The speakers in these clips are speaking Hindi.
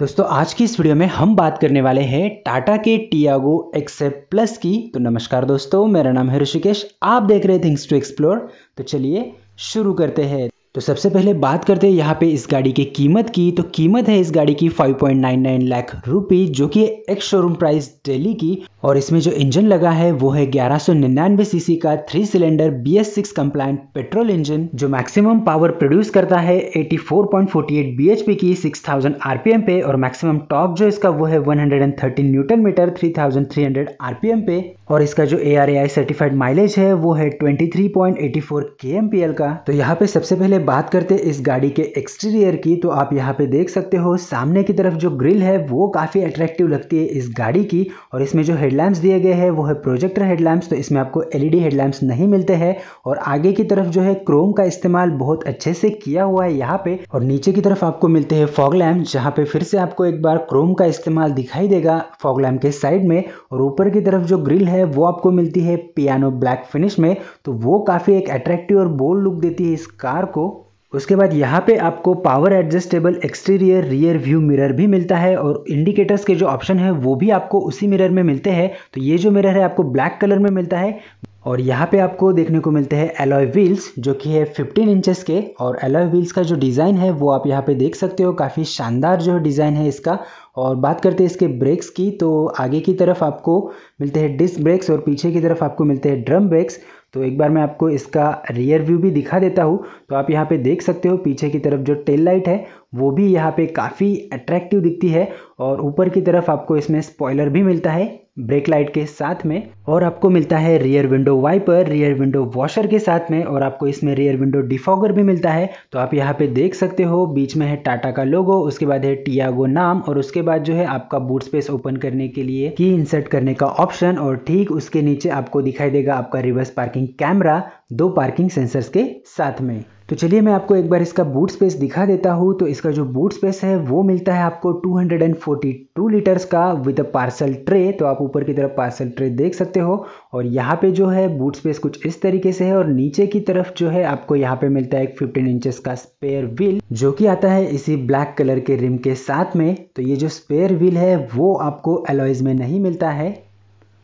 दोस्तों, आज की इस वीडियो में हम बात करने वाले हैं टाटा के टियागो एक्सेप प्लस की। तो नमस्कार दोस्तों, मेरा नाम है ऋषिकेश, आप देख रहे थिंग्स टू एक्सप्लोर तो चलिए शुरू करते हैं। तो सबसे पहले बात करते हैं यहाँ पे इस गाड़ी की कीमत की। तो कीमत है इस गाड़ी की 5.99 लाख रुपी जो कि एक्स शोरूम प्राइस दिल्ली की। और इसमें जो इंजन लगा है, वो है ग्यारह सीसी का three cylinder B S six compliant petrol engine जो मैक्सिमम पावर प्रोड्यूस करता है 84.48 bhp की 6000 आरपीएम पे। और मैक्सिमम टॉप जो इसका, वो है 113 न्यूटन मीटर 3300 आरपीएम पे। और इसका जो ए सर्टिफाइड माइलेज है, वो है 23.84 kmpl का। तो यहाँ पे सबसे पहले बात करते इस गाड़ी के एक्सटीरियर की तो आप यहाँ पे देख सकते हो, सामने की तरफ़ जो ग्रिल है, वो काफ़ी अट्रैक्टिव लगती है इस गाड़ी की और इसमें जो हेडलैम्प्स दिए गए हैं, वो है प्रोजेक्टर हेडलैम्प्स तो इसमें आपको एलईडी हेडलैम्प्स नहीं मिलते हैं और आगे की तरफ़ जो है क्रोम का इस्तेमाल बहुत अच्छे से किया हुआ है यहाँ पे और नीचे की तरफ़ आपको मिलते हैं फॉग लैम्प जहाँ पे फिर से आपको एक बार क्रोम का इस्तेमाल दिखाई देगा फॉग लैम्प के साइड में और ऊपर की तरफ़ जो ग्रिल है, वो आपको मिलती है पियानो ब्लैक फिनिश में तो वो काफ़ी एक अट्रैक्टिव और बोल्ड लुक देती है इस कार को। उसके बाद यहाँ पे आपको power adjustable exterior rear view mirror भी मिलता है और इंडिकेटर्स के जो ऑप्शन है, वो भी आपको उसी मिरर में मिलते हैं। तो ये जो मिरर है, आपको ब्लैक कलर में मिलता है और यहाँ पे आपको देखने को मिलते हैं एलॉय व्हील्स जो कि है 15 इंचेस के। और एलॉय व्हील्स का जो डिज़ाइन है, वो आप यहाँ पे देख सकते हो। काफ़ी शानदार जो डिज़ाइन है इसका। और बात करते हैं इसके ब्रेक्स की तो आगे की तरफ़ आपको मिलते हैं डिस्क ब्रेक्स और पीछे की तरफ़ आपको मिलते हैं ड्रम ब्रेक्स तो एक बार मैं आपको इसका रियर व्यू भी दिखा देता हूँ। तो आप यहाँ पे देख सकते हो, पीछे की तरफ़ जो टेल लाइट है, वो भी यहाँ पे काफ़ी अट्रैक्टिव दिखती है और ऊपर की तरफ़ आपको इसमें स्पॉयलर भी मिलता है ब्रेक लाइट के साथ में। और आपको मिलता है rear window wiper rear window washer के साथ में और आपको इसमें रियर विंडो डिफॉगर भी मिलता है। तो आप यहाँ पे देख सकते हो, बीच में है टाटा का लोगो उसके बाद है टियागो नाम और उसके बाद जो है आपका बूट स्पेस ओपन करने के लिए की इंसर्ट करने का ऑप्शन और ठीक उसके नीचे आपको दिखाई देगा आपका रिवर्स पार्किंग कैमरा दो पार्किंग सेंसर्स के साथ में। तो चलिए मैं आपको एक बार इसका बूट स्पेस दिखा देता हूँ। तो इसका जो बूट स्पेस है, वो मिलता है आपको 242 लीटर्स का विद अ पार्सल ट्रे तो आप ऊपर की तरफ़ पार्सल ट्रे देख सकते हो। और यहाँ पे जो है बूट स्पेस कुछ इस तरीके से है। और नीचे की तरफ़ जो है, आपको यहाँ पे मिलता है एक 15 इंचेस का स्पेयर व्हील जो कि आता है इसी ब्लैक कलर के रिम के साथ में। तो ये जो स्पेयर व्हील है, वो आपको एलॉयज में नहीं मिलता है।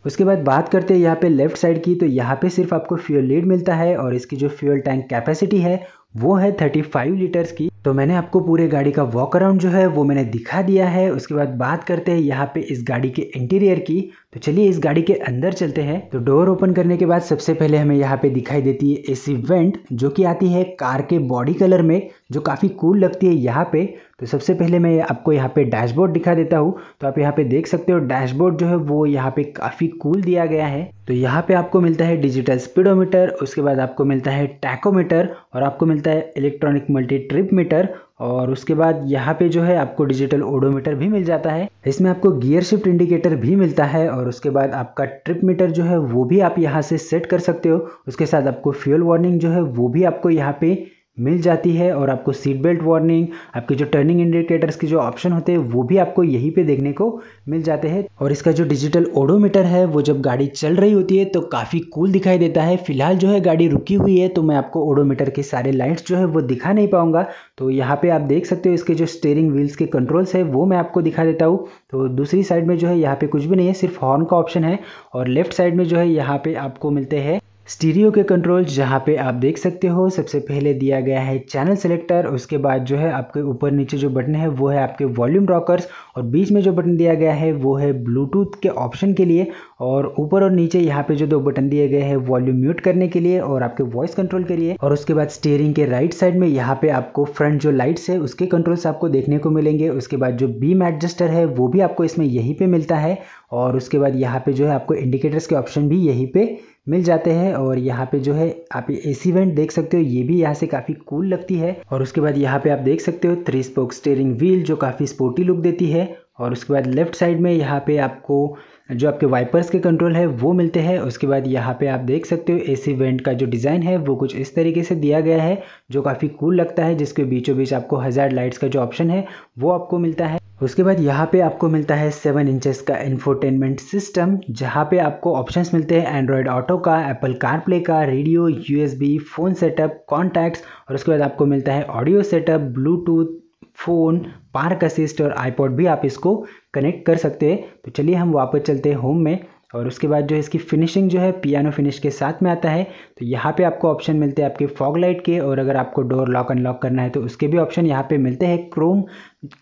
उसके बाद बात करते हैं यहाँ पे लेफ़्ट साइड की तो यहाँ पे सिर्फ़ आपको फ्यूल लीड मिलता है और इसकी जो फ्यूल टैंक कैपेसिटी है, वो है 35 लीटर्स की। तो मैंने आपको पूरे गाड़ी का वॉक अराउंड जो है, वो मैंने दिखा दिया है। उसके बाद बात करते हैं यहाँ पे इस गाड़ी के इंटीरियर की तो चलिए इस गाड़ी के अंदर चलते हैं। तो डोर ओपन करने के बाद सबसे पहले हमें यहाँ पे दिखाई देती है एसी वेंट जो कि आती है कार के बॉडी कलर में, जो काफ़ी कूल लगती है यहाँ पे। तो सबसे पहले मैं आपको यहाँ पे डैशबोर्ड दिखा देता हूँ। तो आप यहाँ पे देख सकते हो डैशबोर्ड जो है वो यहाँ पे काफ़ी कूल दिया गया है। तो यहाँ पे आपको मिलता है डिजिटल स्पीडोमीटर, उसके बाद आपको मिलता है टैकोमीटर और आपको मिलता है इलेक्ट्रॉनिक मल्टी ट्रिप मीटर और उसके बाद यहाँ पे जो है आपको डिजिटल ओडोमीटर भी मिल जाता है। इसमें आपको गियर शिफ्ट इंडिकेटर भी मिलता है और उसके बाद आपका ट्रिप मीटर जो है वो भी आप यहाँ से सेट कर सकते हो। उसके साथ आपको फ्यूल वार्निंग जो है वो भी आपको यहाँ पे मिल जाती है और आपको सीट बेल्ट वार्निंग आपके जो टर्निंग इंडिकेटर्स के जो ऑप्शन होते हैं, वो भी आपको यहीं पे देखने को मिल जाते हैं। और इसका जो डिजिटल ओडोमीटर है, वो जब गाड़ी चल रही होती है तो काफ़ी कूल दिखाई देता है। फ़िलहाल जो है गाड़ी रुकी हुई है तो मैं आपको ओडोमीटर के सारे लाइट्स जो है, वो दिखा नहीं पाऊँगा। तो यहाँ पर आप देख सकते हो, इसके जो स्टेयरिंग व्हील्स के कंट्रोल्स है, वो मैं आपको दिखा देता हूँ। तो दूसरी साइड में जो है, यहाँ पर कुछ भी नहीं है, सिर्फ़ हॉर्न का ऑप्शन है। और लेफ़्ट साइड में जो है, यहाँ पर आपको मिलते हैं स्टीरियो के कंट्रोल जहाँ पे आप देख सकते हो, सबसे पहले दिया गया है चैनल सेलेक्टर उसके बाद जो है आपके ऊपर नीचे जो बटन है, वो है आपके वॉल्यूम रॉकर्स और बीच में जो बटन दिया गया है, वो है ब्लूटूथ के ऑप्शन के लिए और ऊपर और नीचे यहाँ पे जो दो बटन दिए गए हैं वॉल्यूम म्यूट करने के लिए और आपके वॉइस कंट्रोल के लिए और उसके बाद स्टेयरिंग के राइट साइड में यहाँ पे आपको फ्रंट जो लाइट्स है, उसके कंट्रोल्स आपको देखने को मिलेंगे, उसके बाद जो बीम एडजस्टर है, वो भी आपको इसमें यहीं पर मिलता है और उसके बाद यहाँ पे जो है आपको इंडिकेटर्स के ऑप्शन भी यहीं पे मिल जाते हैं और यहाँ पे जो है, आप ए सी वेंट देख सकते हो, ये भी यहाँ से काफ़ी कूल लगती है। और उसके बाद यहाँ पे आप देख सकते हो थ्री स्पोक स्टेयरिंग व्हील जो काफ़ी स्पोर्टी लुक देती है। और उसके बाद लेफ़्ट साइड में यहाँ पे आपको जो आपके वाइपर्स के कंट्रोल है, वो मिलते हैं। उसके बाद यहाँ पे आप देख सकते हो एसी वेंट का जो डिज़ाइन है, वो कुछ इस तरीके से दिया गया है, जो काफ़ी कूल लगता है, जिसके बीचों बीच आपको हज़ार लाइट्स का जो ऑप्शन है, वो आपको मिलता है। उसके बाद यहाँ पे आपको मिलता है सेवन इंचेस का इन्फोटेनमेंट सिस्टम जहाँ पे आपको ऑप्शंस मिलते हैं एंड्रॉयड ऑटो का एप्पल कारप्ले का radio USB phone setup contacts और उसके बाद आपको मिलता है audio setup Bluetooth phone park assist और आईपॉड भी आप इसको कनेक्ट कर सकते हैं। तो चलिए हम वापस चलते हैं होम में। और उसके बाद जो है इसकी फिनिशिंग जो है पियानो फिनिश के साथ में आता है। तो यहाँ पे आपको ऑप्शन मिलते हैं आपके फॉग लाइट के और अगर आपको डोर लॉक अनलॉक करना है तो उसके भी ऑप्शन यहाँ पे मिलते हैं। क्रोम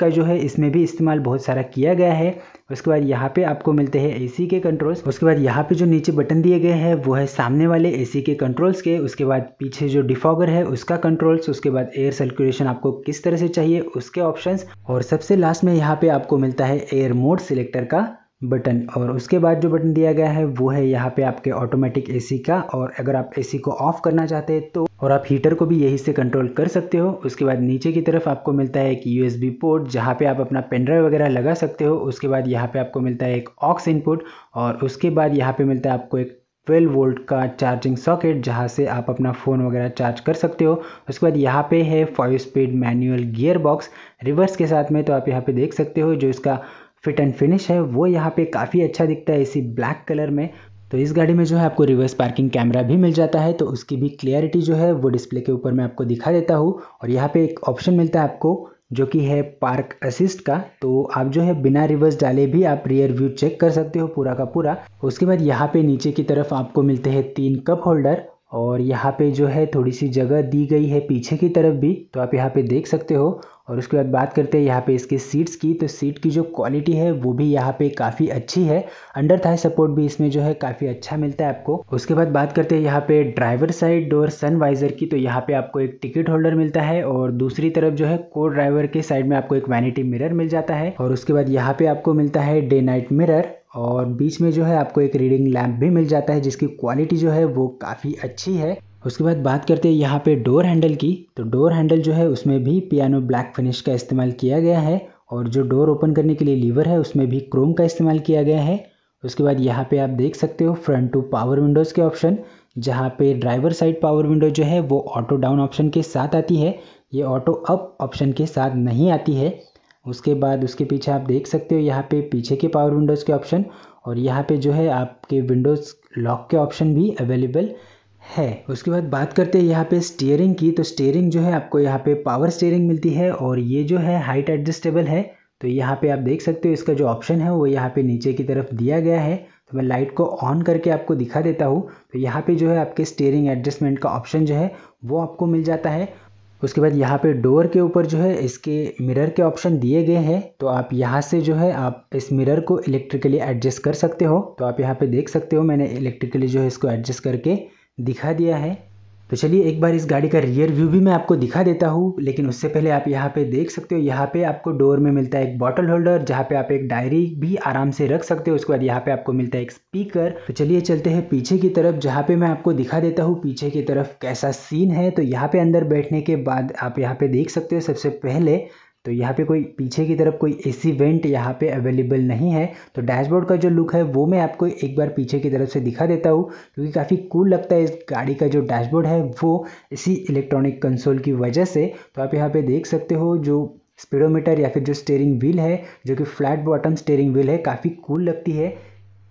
का जो है इसमें भी इस्तेमाल बहुत सारा किया गया है। उसके बाद यहाँ पे आपको मिलते हैं एसी के कंट्रोल्स उसके बाद यहाँ पे जो नीचे बटन दिए गए हैं वो है सामने वाले एसी के कंट्रोल्स के। उसके बाद पीछे जो डिफॉगर है उसका कंट्रोल्स उसके बाद एयर सर्कुलेशन आपको किस तरह से चाहिए उसके ऑप्शंस और सबसे लास्ट में यहाँ पे आपको मिलता है एयर मोड सिलेक्टर का बटन और उसके बाद जो बटन दिया गया है, वो है यहाँ पे आपके ऑटोमेटिक एसी का और अगर आप एसी को ऑफ़ करना चाहते हैं तो और आप हीटर को भी यही से कंट्रोल कर सकते हो। उसके बाद नीचे की तरफ़ आपको मिलता है एक यूएसबी पोर्ट जहाँ पे आप अपना पेनड्राइव वगैरह लगा सकते हो। उसके बाद यहाँ पे आपको मिलता है एक ऑक्स इनपुट और उसके बाद यहाँ पे मिलता है आपको एक 12 वोल्ट का चार्जिंग सॉकेट जहाँ से आप अपना फ़ोन वगैरह चार्ज कर सकते हो। उसके बाद यहाँ पे है five speed manual gear box reverse के साथ में तो आप यहाँ पे देख सकते हो जो इसका फिट एंड फिनिश है, वो यहाँ पे काफ़ी अच्छा दिखता है इसी ब्लैक कलर में। तो इस गाड़ी में जो है आपको रिवर्स पार्किंग कैमरा भी मिल जाता है तो उसकी भी क्लियरिटी जो है वो डिस्प्ले के ऊपर मैं आपको दिखा देता हूँ। और यहाँ पे एक ऑप्शन मिलता है आपको, जो कि है पार्क असिस्ट का। तो आप जो है बिना रिवर्स डाले भी आप रियर व्यू चेक कर सकते हो पूरा का पूरा। उसके बाद यहाँ पे नीचे की तरफ़ आपको मिलते हैं तीन कप होल्डर और यहाँ पे जो है थोड़ी सी जगह दी गई है पीछे की तरफ़ भी तो आप यहाँ पे देख सकते हो। और उसके बाद बात करते हैं यहाँ पे इसके सीट्स की तो सीट की जो क्वालिटी है, वो भी यहाँ पे काफ़ी अच्छी है। अंडर थाई सपोर्ट भी इसमें जो है काफ़ी अच्छा मिलता है आपको। उसके बाद बात करते हैं यहाँ पे driver side door sun visor की तो यहाँ पे आपको एक टिकट होल्डर मिलता है और दूसरी तरफ़ जो है को ड्राइवर के साइड में आपको एक वैनिटी मिरर मिल जाता है। और उसके बाद यहाँ पे आपको मिलता है डे नाइट मिरर और बीच में जो है आपको एक रीडिंग लैम्प भी मिल जाता है, जिसकी क्वालिटी जो है वो काफ़ी अच्छी है। उसके बाद बात करते हैं यहाँ पे डोर हैंडल की। तो डोर हैंडल जो है उसमें भी पियानो ब्लैक फिनिश का इस्तेमाल किया गया है और जो डोर ओपन करने के लिए लीवर है, उसमें भी क्रोम का इस्तेमाल किया गया है। उसके बाद यहाँ पे आप देख सकते हो फ्रंट टू पावर विंडोज़ के ऑप्शन जहाँ पे ड्राइवर साइड पावर विंडो जो है वो ऑटो डाउन ऑप्शन के साथ आती है। ये ऑटो अप ऑप्शन के साथ नहीं आती है। उसके बाद उसके पीछे आप देख सकते हो यहाँ पे पीछे के पावर विंडोज़ के ऑप्शन और यहाँ पे जो है आपके विंडोज़ लॉक के ऑप्शन भी अवेलेबल है। उसके बाद बात करते हैं यहाँ पे स्टीयरिंग की। तो स्टीयरिंग जो है आपको यहाँ पे पावर स्टीयरिंग मिलती है और ये जो है हाइट एडजस्टेबल है। तो यहाँ पे आप देख सकते हो इसका जो ऑप्शन है वो यहाँ पे नीचे की तरफ़ दिया गया है। तो मैं लाइट को ऑन करके आपको दिखा देता हूँ। तो यहाँ पे जो है आपके स्टीयरिंग एडजस्टमेंट का ऑप्शन जो है वो आपको मिल जाता है। उसके बाद यहाँ पे डोर के ऊपर जो है इसके मिरर के ऑप्शन दिए गए हैं। तो आप यहाँ से जो है आप इस मिरर को इलेक्ट्रिकली एडजस्ट कर सकते हो। तो आप यहाँ पे देख सकते हो मैंने इलेक्ट्रिकली जो है इसको एडजस्ट करके दिखा दिया है। तो चलिए एक बार इस गाड़ी का रियर व्यू भी मैं आपको दिखा देता हूँ। लेकिन उससे पहले आप यहाँ पे देख सकते हो, यहाँ पे आपको डोर में मिलता है एक बॉटल होल्डर जहाँ पे आप एक डायरी भी आराम से रख सकते हो। उसके बाद यहाँ पे आपको मिलता है एक स्पीकर तो चलिए चलते हैं पीछे की तरफ़, जहाँ पे मैं आपको दिखा देता हूँ पीछे की तरफ़ कैसा सीन है। तो यहाँ पे अंदर बैठने के बाद आप यहाँ पे देख सकते हो, सबसे पहले तो यहाँ पे कोई पीछे की तरफ़ कोई एसी वेंट यहाँ पे अवेलेबल नहीं है तो डैशबोर्ड का जो लुक है वो मैं आपको एक बार पीछे की तरफ़ से दिखा देता हूँ, क्योंकि काफ़ी कूल लगता है इस गाड़ी का जो डैशबोर्ड है वो इसी इलेक्ट्रॉनिक कंसोल की वजह से। तो आप यहाँ पे देख सकते हो जो स्पीडोमीटर या फिर जो स्टेयरिंग व्हील है, जो कि फ्लैट बॉटम स्टेयरिंग व्हील है, काफ़ी कूल लगती है।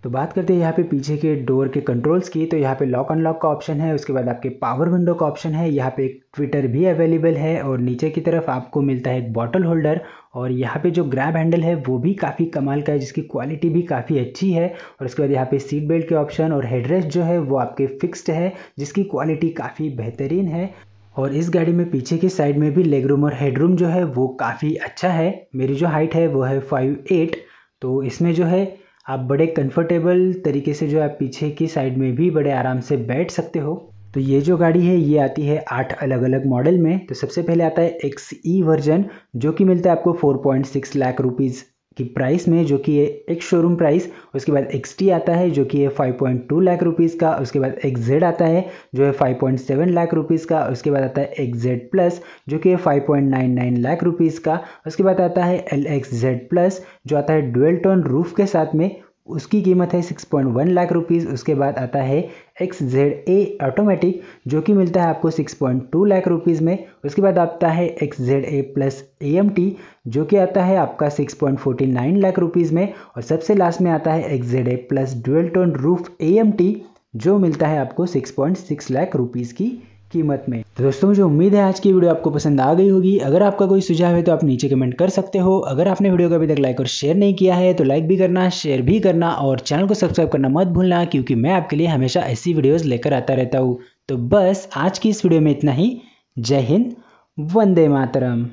तो बात करते हैं यहाँ पे पीछे के डोर के कंट्रोल्स की तो यहाँ पे लॉक अनलॉक का ऑप्शन है, उसके बाद आपके पावर विंडो का ऑप्शन है, यहाँ पे एक ट्विटर भी अवेलेबल है और नीचे की तरफ़ आपको मिलता है एक बॉटल होल्डर और यहाँ पे जो ग्रैब हैंडल है वो भी काफ़ी कमाल का है, जिसकी क्वालिटी भी काफ़ी अच्छी है और उसके बाद यहाँ पे सीट बेल्ट के ऑप्शन और हेडरेस्ट जो है वो आपके फिक्स्ड है, जिसकी क्वालिटी काफ़ी बेहतरीन है और इस गाड़ी में पीछे की साइड में भी लेग रूम और हेडरूम जो है वो काफ़ी अच्छा है, मेरी जो हाइट है वो है फाइव एट तो इसमें जो है आप बड़े कंफर्टेबल तरीके से जो है पीछे की साइड में भी बड़े आराम से बैठ सकते हो। तो ये जो गाड़ी है, ये आती है आठ अलग अलग मॉडल में। तो सबसे पहले आता है एक्स ई वर्जन जो कि मिलता है आपको four point six lakh rupees की प्राइस में, जो कि ये एक शोरूम प्राइस उसके बाद एक्स टी आता है, जो कि पॉइंट टू लाख रुपीज़ का, उसके बाद एक्स जेड आता है, जो है five point seven lakh rupees का, उसके बाद आता है एक्स जेड प्लस जो कि है five point nine nine lakh rupees का, उसके बाद आता है एल एक्स जेड प्लस जो आता है डुअल टोन रूफ के साथ में उसकी कीमत है six point one lakh rupees उसके बाद आता है एक्स जेड ए ऑटोमेटिक जो कि मिलता है आपको six point two lakh rupees में। उसके बाद आता है X Z A plus A M T जो कि आता है आपका six point forty nine lakh rupees में। और सबसे लास्ट में आता है X Z A plus dual tone roof A M T जो मिलता है आपको six point six lakh rupees की। कीमत में। तो दोस्तों, मुझे उम्मीद है आज की वीडियो आपको पसंद आ गई होगी। अगर आपका कोई सुझाव है तो आप नीचे कमेंट कर सकते हो। अगर आपने वीडियो को अभी तक लाइक और शेयर नहीं किया है तो लाइक भी करना शेयर भी करना और चैनल को सब्सक्राइब करना मत भूलना, क्योंकि मैं आपके लिए हमेशा ऐसी वीडियोज़ लेकर आता रहता हूँ। तो बस आज की इस वीडियो में इतना ही। जय हिंद, वंदे मातरम।